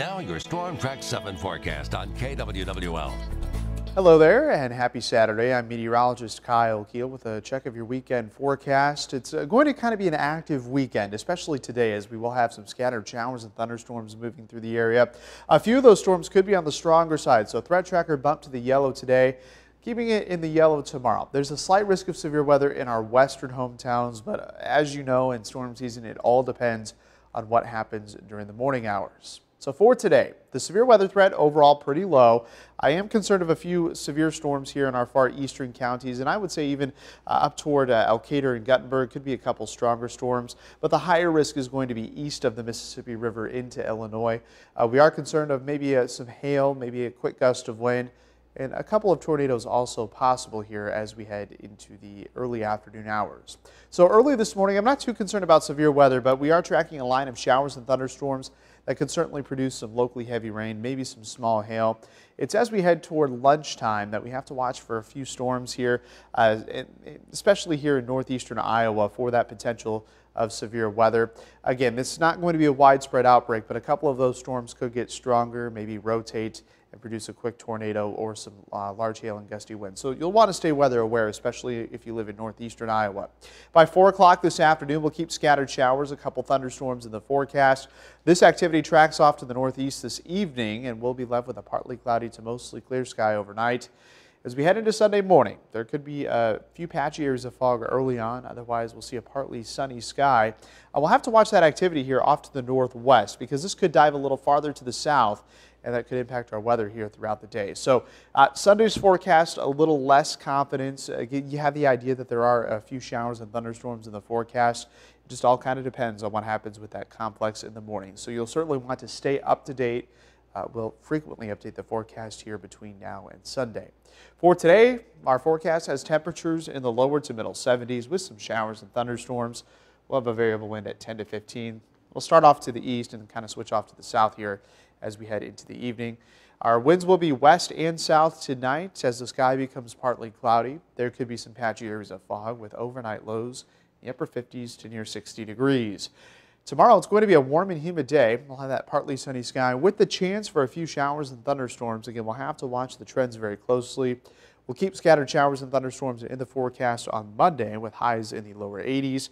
Now your Storm Track 7 forecast on KWWL. Hello there and happy Saturday. I'm meteorologist Kyle Kiel with a check of your weekend forecast. It's uh, going to kind of be an active weekend, especially today as we will have some scattered showers and thunderstorms moving through the area. A few of those storms could be on the stronger side, so threat tracker bumped to the yellow today keeping it in the yellow tomorrow. There's a slight risk of severe weather in our western hometowns, but uh, as you know, in storm season, it all depends on what happens during the morning hours. So for today, the severe weather threat overall pretty low. I am concerned of a few severe storms here in our far eastern counties, and I would say even uh, up toward uh, Elkader and Guttenberg could be a couple stronger storms, but the higher risk is going to be east of the Mississippi River into Illinois. Uh, we are concerned of maybe uh, some hail, maybe a quick gust of wind, and a couple of tornadoes also possible here as we head into the early afternoon hours. So early this morning, I'm not too concerned about severe weather, but we are tracking a line of showers and thunderstorms that could certainly produce some locally heavy rain, maybe some small hail. It's as we head toward lunchtime that we have to watch for a few storms here, uh, especially here in northeastern Iowa for that potential of severe weather. Again, this is not going to be a widespread outbreak, but a couple of those storms could get stronger, maybe rotate produce a quick tornado or some uh, large hail and gusty winds. So you'll want to stay weather aware, especially if you live in northeastern Iowa. By 4 o'clock this afternoon, we'll keep scattered showers, a couple thunderstorms in the forecast. This activity tracks off to the northeast this evening, and we'll be left with a partly cloudy to mostly clear sky overnight. As we head into Sunday morning, there could be a few patchy areas of fog early on. Otherwise, we'll see a partly sunny sky. Uh, we'll have to watch that activity here off to the northwest because this could dive a little farther to the south and that could impact our weather here throughout the day. So uh, Sunday's forecast, a little less confidence. Again, you have the idea that there are a few showers and thunderstorms in the forecast. It just all kind of depends on what happens with that complex in the morning. So you'll certainly want to stay up to date. Uh, we'll frequently update the forecast here between now and Sunday. For today, our forecast has temperatures in the lower to middle 70s with some showers and thunderstorms. We'll have a variable wind at 10 to 15. We'll start off to the east and kind of switch off to the south here as we head into the evening. Our winds will be west and south tonight as the sky becomes partly cloudy. There could be some patchy areas of fog with overnight lows in the upper 50s to near 60 degrees. Tomorrow it's going to be a warm and humid day. We'll have that partly sunny sky with the chance for a few showers and thunderstorms. Again, we'll have to watch the trends very closely. We'll keep scattered showers and thunderstorms in the forecast on Monday with highs in the lower 80s.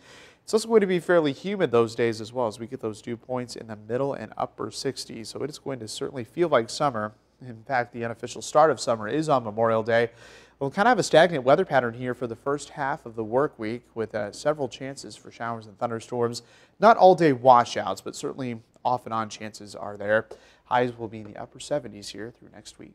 It's also going to be fairly humid those days as well as we get those dew points in the middle and upper 60s. So it is going to certainly feel like summer. In fact, the unofficial start of summer is on Memorial Day. We'll kind of have a stagnant weather pattern here for the first half of the work week with uh, several chances for showers and thunderstorms. Not all day washouts, but certainly off and on chances are there. Highs will be in the upper 70s here through next week.